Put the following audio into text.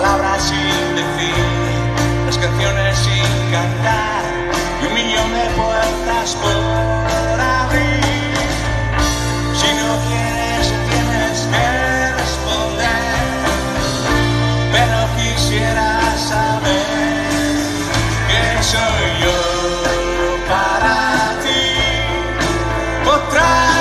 palabras sin decir, las canciones sin cantar y un millón de puertas por abrir. Si no quieres, tienes que responder, pero quisiera saber que soy yo para ti. Otra